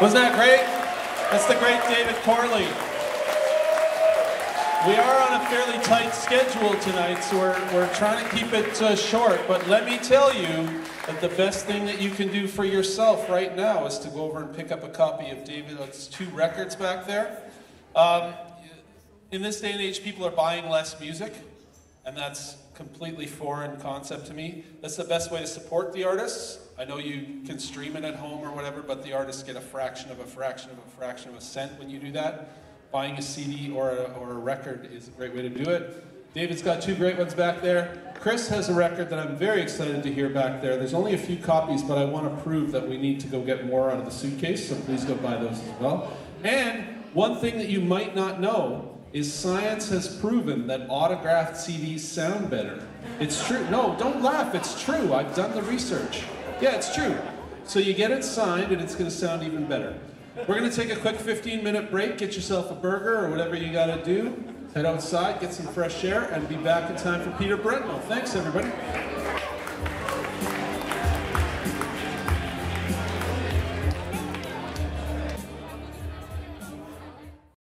Wasn't that great? That's the great David Corley. We are on a fairly tight schedule tonight, so we're, we're trying to keep it uh, short. But let me tell you that the best thing that you can do for yourself right now is to go over and pick up a copy of David's two records back there. Um, in this day and age, people are buying less music, and that's completely foreign concept to me. That's the best way to support the artists. I know you can stream it at home or whatever, but the artists get a fraction of a fraction of a fraction of a cent when you do that. Buying a CD or a, or a record is a great way to do it. David's got two great ones back there. Chris has a record that I'm very excited to hear back there. There's only a few copies, but I want to prove that we need to go get more out of the suitcase, so please go buy those as well. And one thing that you might not know is science has proven that autographed CDs sound better. It's true. No, don't laugh. It's true. I've done the research. Yeah, it's true. So you get it signed and it's going to sound even better. We're going to take a quick 15 minute break, get yourself a burger or whatever you got to do, head outside, get some fresh air, and be back in time for Peter Bruntnell. Thanks, everybody.